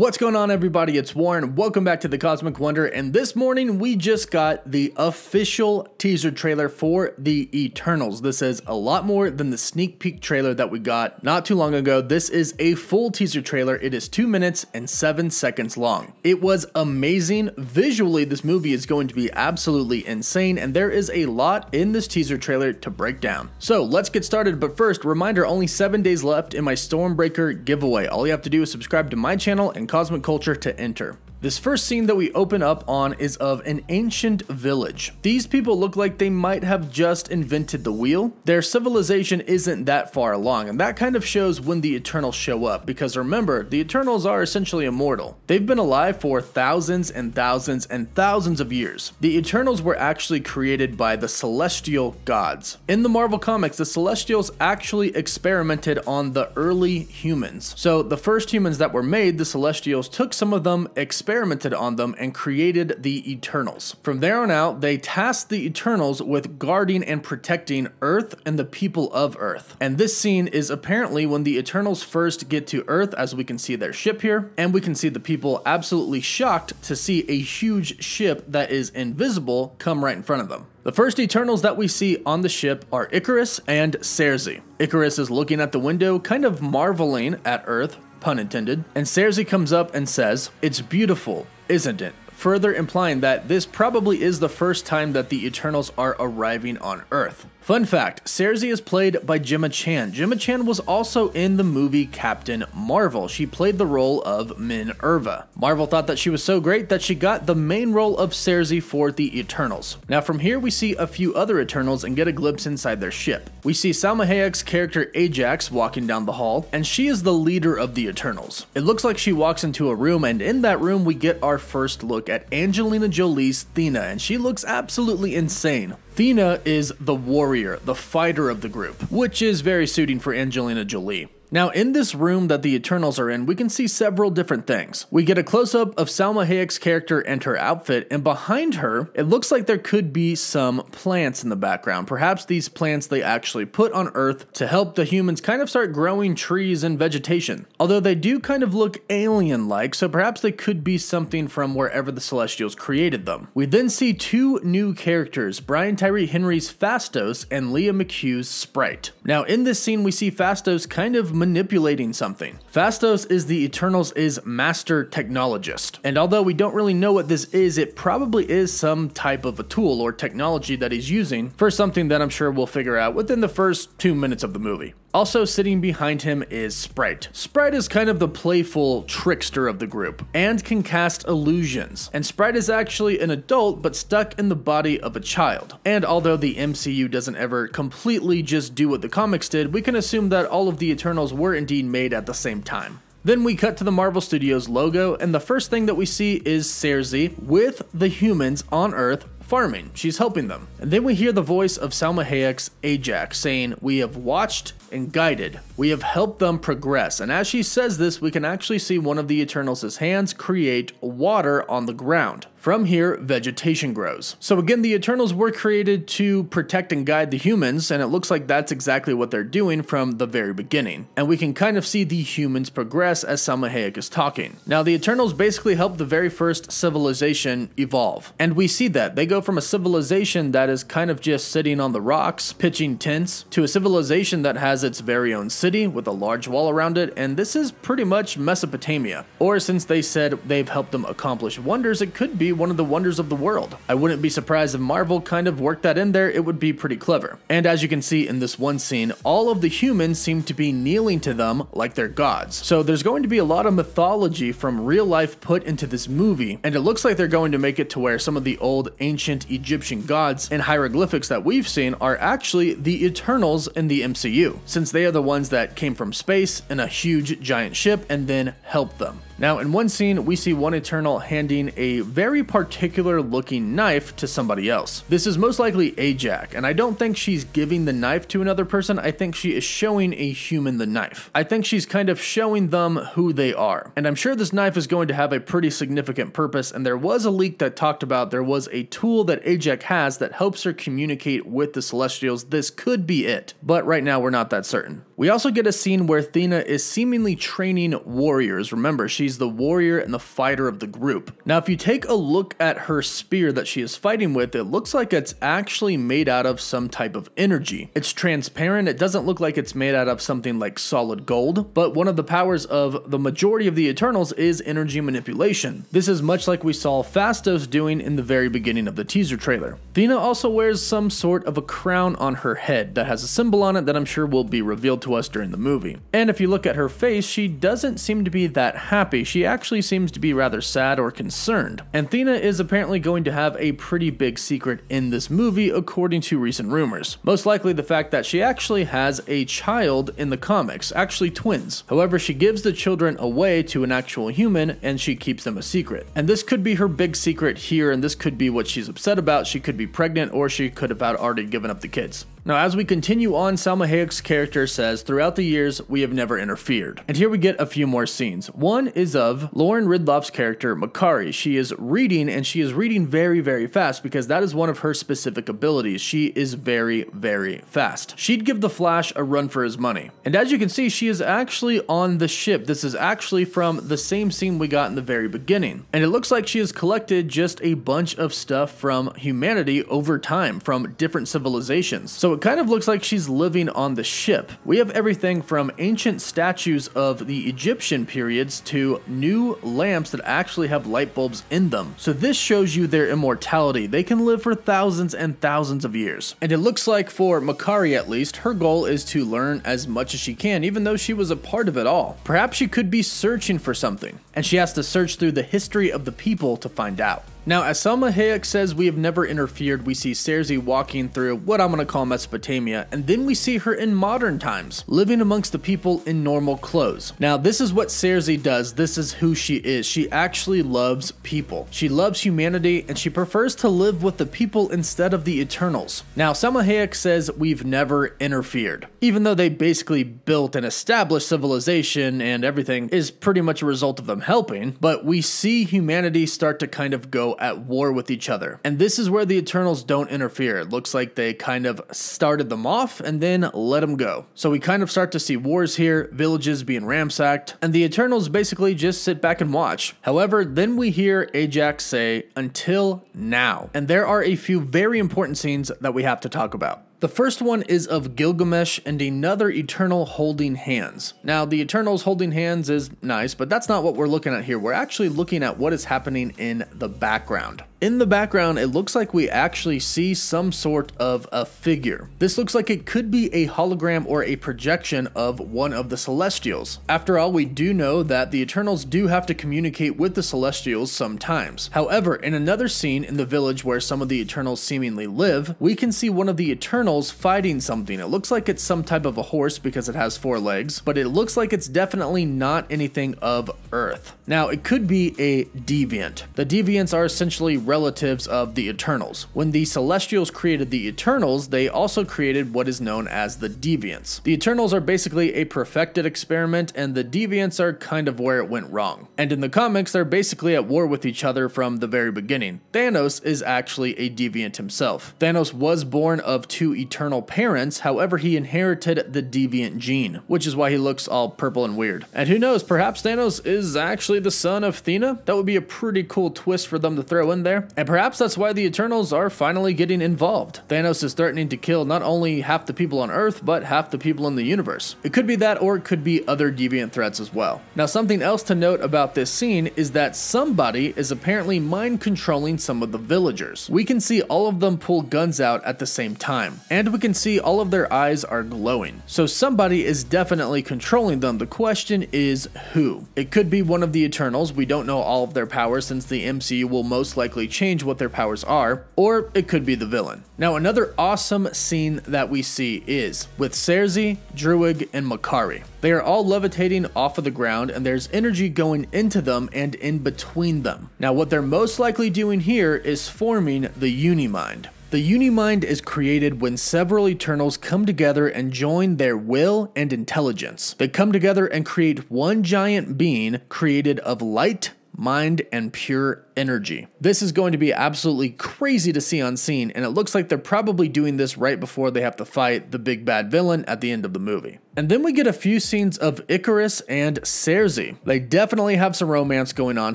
What's going on, everybody? It's Warren. Welcome back to the Cosmic Wonder. And this morning, we just got the official teaser trailer for the Eternals. This is a lot more than the sneak peek trailer that we got not too long ago. This is a full teaser trailer. It is two minutes and seven seconds long. It was amazing. Visually, this movie is going to be absolutely insane, and there is a lot in this teaser trailer to break down. So let's get started. But first, reminder only seven days left in my Stormbreaker giveaway. All you have to do is subscribe to my channel and cosmic culture to enter. This first scene that we open up on is of an ancient village. These people look like they might have just invented the wheel. Their civilization isn't that far along, and that kind of shows when the Eternals show up, because remember, the Eternals are essentially immortal. They've been alive for thousands and thousands and thousands of years. The Eternals were actually created by the celestial gods. In the Marvel Comics, the Celestials actually experimented on the early humans. So the first humans that were made, the Celestials took some of them, experimented experimented on them and created the Eternals. From there on out, they tasked the Eternals with guarding and protecting Earth and the people of Earth. And this scene is apparently when the Eternals first get to Earth, as we can see their ship here, and we can see the people absolutely shocked to see a huge ship that is invisible come right in front of them. The first Eternals that we see on the ship are Ikaris and Sersi. Ikaris is looking at the window, kind of marveling at Earth, pun intended, and Sersi comes up and says, It's beautiful, isn't it? Further implying that this probably is the first time that the Eternals are arriving on Earth. Fun fact, Sersi is played by Gemma Chan. Gemma Chan was also in the movie Captain Marvel. She played the role of Minerva. Marvel thought that she was so great that she got the main role of Sersi for the Eternals. Now from here we see a few other Eternals and get a glimpse inside their ship. We see Salma Hayek's character Ajax walking down the hall, and she is the leader of the Eternals. It looks like she walks into a room, and in that room we get our first look at Angelina Jolie's Thena, and she looks absolutely insane. Thena is the warrior, the fighter of the group, which is very suiting for Angelina Jolie. Now, in this room that the Eternals are in, we can see several different things. We get a close up of Salma Hayek's character and her outfit, and behind her, it looks like there could be some plants in the background. Perhaps these plants they actually put on Earth to help the humans kind of start growing trees and vegetation. Although they do kind of look alien like, so perhaps they could be something from wherever the Celestials created them. We then see two new characters Brian Tyree Henry's Phastos and Lia McHugh's Sprite. Now, in this scene, we see Phastos kind of manipulating something. Phastos is the Eternals' is master technologist, and although we don't really know what this is, it probably is some type of a tool or technology that he's using for something that I'm sure we'll figure out within the first two minutes of the movie. Also sitting behind him is Sprite. Sprite is kind of the playful trickster of the group and can cast illusions. And Sprite is actually an adult but stuck in the body of a child. And although the MCU doesn't ever completely just do what the comics did, we can assume that all of the Eternals were indeed made at the same time. Then we cut to the Marvel Studios logo, and the first thing that we see is Sersi with the humans on Earth farming. She's helping them. And then we hear the voice of Salma Hayek's Ajax saying, We have watched and guided. We have helped them progress. And as she says this, we can actually see one of the Eternals' hands create water on the ground. From here, vegetation grows. So again, the Eternals were created to protect and guide the humans, and it looks like that's exactly what they're doing from the very beginning. And we can kind of see the humans progress as Salma Hayek is talking. Now, the Eternals basically helped the very first civilization evolve. And we see that. They go from a civilization that is kind of just sitting on the rocks, pitching tents, to a civilization that has its very own city with a large wall around it, and this is pretty much Mesopotamia. Or since they said they've helped them accomplish wonders, it could be one of the wonders of the world. I wouldn't be surprised if Marvel kind of worked that in there, it would be pretty clever. And as you can see in this one scene, all of the humans seem to be kneeling to them like they're gods. So there's going to be a lot of mythology from real life put into this movie, and it looks like they're going to make it to where some of the old ancient Egyptian gods and hieroglyphics that we've seen are actually the Eternals in the MCU, since they are the ones that came from space in a huge giant ship and then helped them. Now, in one scene, we see one Eternal handing a very particular looking knife to somebody else. This is most likely Ajax, and I don't think she's giving the knife to another person, I think she is showing a human the knife. I think she's kind of showing them who they are. And I'm sure this knife is going to have a pretty significant purpose, and there was a leak that talked about there was a tool that Ajax has that helps her communicate with the Celestials. This could be it, but right now we're not that that certain. We also get a scene where Thena is seemingly training warriors. Remember, she's the warrior and the fighter of the group. Now, if you take a look at her spear that she is fighting with, it looks like it's actually made out of some type of energy. It's transparent, it doesn't look like it's made out of something like solid gold, but one of the powers of the majority of the Eternals is energy manipulation. This is much like we saw Phastos doing in the very beginning of the teaser trailer. Thena also wears some sort of a crown on her head that has a symbol on it that I'm sure will be revealed to us during the movie. And if you look at her face, she doesn't seem to be that happy. She actually seems to be rather sad or concerned. And Thena is apparently going to have a pretty big secret in this movie, according to recent rumors. Most likely the fact that she actually has a child in the comics, actually twins. However, she gives the children away to an actual human and she keeps them a secret. And this could be her big secret here, and this could be what she's upset about. She could be pregnant or she could have already given up the kids. Now, as we continue on, Salma Hayek's character says, Throughout the years, we have never interfered. And here we get a few more scenes. One is of Lauren Ridloff's character, Makkari. She is reading, and she is reading very, very fast because that is one of her specific abilities. She is very, very fast. She'd give the Flash a run for his money. And as you can see, she is actually on the ship. This is actually from the same scene we got in the very beginning. And it looks like she has collected just a bunch of stuff from humanity over time, from different civilizations. So it kind of looks like she's living on the ship. We have everything from ancient statues of the Egyptian periods to new lamps that actually have light bulbs in them. So this shows you their immortality. They can live for thousands and thousands of years. And it looks like for Makkari at least, her goal is to learn as much as she can, even though she was a part of it all. Perhaps she could be searching for something, and she has to search through the history of the people to find out. Now, as Salma Hayek says we have never interfered, we see Sersi walking through what I'm going to call Mesopotamia, and then we see her in modern times, living amongst the people in normal clothes. Now, this is what Sersi does. This is who she is. She actually loves people. She loves humanity, and she prefers to live with the people instead of the Eternals. Now, Salma Hayek says we've never interfered, even though they basically built an established civilization and everything is pretty much a result of them helping, but we see humanity start to kind of go at war with each other. And this is where the Eternals don't interfere. It looks like they kind of started them off and then let them go. So we kind of start to see wars here, villages being ransacked, and the Eternals basically just sit back and watch. However, then we hear Ajax say, until now. And there are a few very important scenes that we have to talk about. The first one is of Gilgamesh and another Eternal holding hands. Now, the Eternals holding hands is nice, but that's not what we're looking at here. We're actually looking at what is happening in the background. In the background, it looks like we actually see some sort of a figure. This looks like it could be a hologram or a projection of one of the Celestials. After all, we do know that the Eternals do have to communicate with the Celestials sometimes. However, in another scene in the village where some of the Eternals seemingly live, we can see one of the Eternals fighting something. It looks like it's some type of a horse because it has four legs, but it looks like it's definitely not anything of Earth. Now, it could be a deviant. The deviants are essentially relatives of the Eternals. When the Celestials created the Eternals, they also created what is known as the Deviants. The Eternals are basically a perfected experiment, and the Deviants are kind of where it went wrong. And in the comics, they're basically at war with each other from the very beginning. Thanos is actually a Deviant himself. Thanos was born of two eternal parents, however, he inherited the Deviant gene, which is why he looks all purple and weird. And who knows, perhaps Thanos is actually the son of Thena? That would be a pretty cool twist for them to throw in there. And perhaps that's why the Eternals are finally getting involved. Thanos is threatening to kill not only half the people on Earth, but half the people in the universe. It could be that, or it could be other deviant threats as well. Now, something else to note about this scene is that somebody is apparently mind controlling some of the villagers. We can see all of them pull guns out at the same time, and we can see all of their eyes are glowing. So somebody is definitely controlling them. The question is who? It could be one of the Eternals. We don't know all of their powers since the MCU will most likely change what their powers are, or it could be the villain. Now, another awesome scene that we see is with Sersi, Druig, and Makkari. They are all levitating off of the ground, and there's energy going into them and in between them. Now, what they're most likely doing here is forming the Unimind. The Unimind is created when several Eternals come together and join their will and intelligence. They come together and create one giant being created of light, mind, and pure energy. This is going to be absolutely crazy to see on scene, and it looks like they're probably doing this right before they have to fight the big bad villain at the end of the movie. And then we get a few scenes of Ikaris and Sersi. They definitely have some romance going on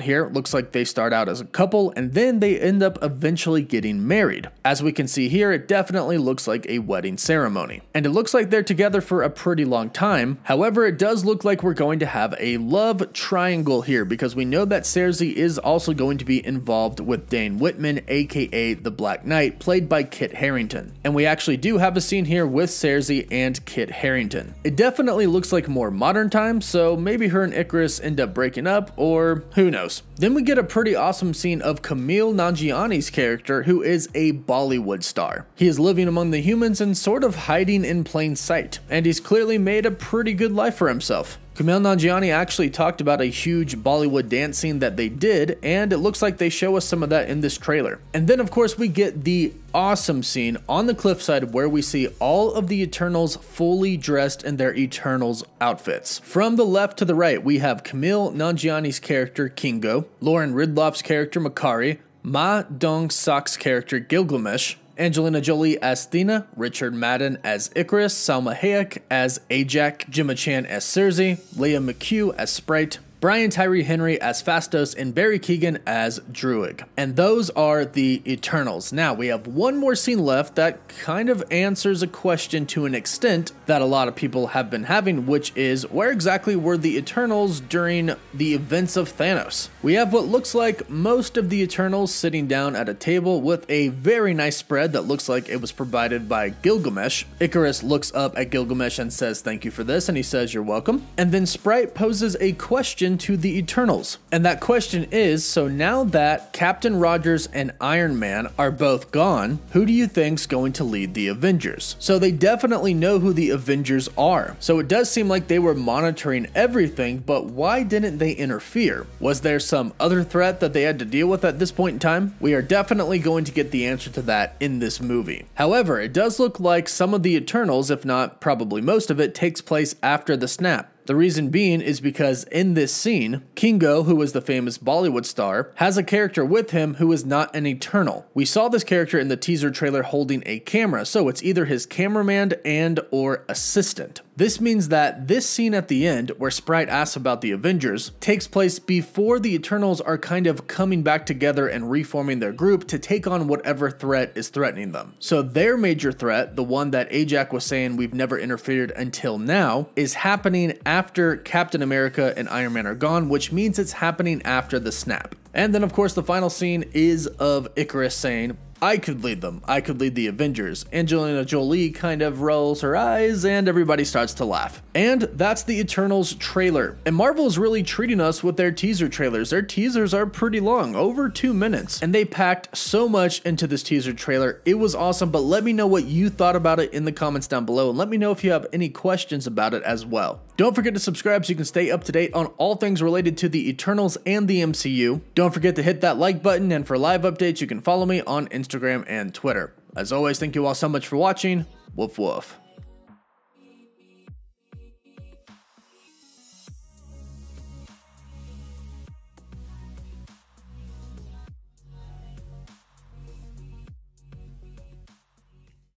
here. Looks like they start out as a couple and then they end up eventually getting married. As we can see here, it definitely looks like a wedding ceremony. And it looks like they're together for a pretty long time. However, it does look like we're going to have a love triangle here because we know that Sersi is also going to be involved with Dane Whitman, aka the Black Knight, played by Kit Harington. And we actually do have a scene here with Sersi and Kit Harington. It definitely looks like more modern times, so maybe her and Ikaris end up breaking up, or who knows. Then we get a pretty awesome scene of Kumail Nanjiani's character, who is a Bollywood star. He is living among the humans and sort of hiding in plain sight, and he's clearly made a pretty good life for himself. Kumail Nanjiani actually talked about a huge Bollywood dance scene that they did, and it looks like they show us some of that in this trailer. And then, of course, we get the awesome scene on the cliffside where we see all of the Eternals fully dressed in their Eternals outfits. From the left to the right, we have Kumail Nanjiani's character Kingo, Lauren Ridloff's character Makkari, Ma Dong Seok's character Gilgamesh, Angelina Jolie as Thena, Richard Madden as Ikaris, Salma Hayek as Ajak, Gemma Chan as Sersi, Lia McHugh as Sprite, Brian Tyree Henry as Phastos, and Barry Keoghan as Druig. And those are the Eternals. Now, we have one more scene left that kind of answers a question to an extent that a lot of people have been having, which is where exactly were the Eternals during the events of Thanos? We have what looks like most of the Eternals sitting down at a table with a very nice spread that looks like it was provided by Gilgamesh. Ikaris looks up at Gilgamesh and says, Thank you for this, and he says, You're welcome. And then Sprite poses a question to the Eternals. And that question is so now that Captain Rogers and Iron Man are both gone, who do you think's going to lead the Avengers? So they definitely know who the Avengers are. So it does seem like they were monitoring everything, but why didn't they interfere? Was there some other threat that they had to deal with at this point in time? We are definitely going to get the answer to that in this movie. However, it does look like some of the Eternals, if not probably most of it, takes place after the snap. The reason being is because in this scene, Kingo, who was the famous Bollywood star, has a character with him who is not an Eternal. We saw this character in the teaser trailer holding a camera, so it's either his cameraman and or assistant. This means that this scene at the end, where Sprite asks about the Avengers, takes place before the Eternals are kind of coming back together and reforming their group to take on whatever threat is threatening them. So their major threat, the one that Ajak was saying we've never interfered until now, is happening after Captain America and Iron Man are gone, which means it's happening after the snap. And then, of course, the final scene is of Ikaris saying, I could lead them. I could lead the Avengers. Angelina Jolie kind of rolls her eyes and everybody starts to laugh. And that's the Eternals trailer. And Marvel is really treating us with their teaser trailers. Their teasers are pretty long, over two minutes. And they packed so much into this teaser trailer. It was awesome, but let me know what you thought about it in the comments down below and let me know if you have any questions about it as well. Don't forget to subscribe so you can stay up to date on all things related to the Eternals and the MCU. Don't forget to hit that like button and for live updates you can follow me on Instagram and Twitter. As always, thank you all so much for watching. Woof woof.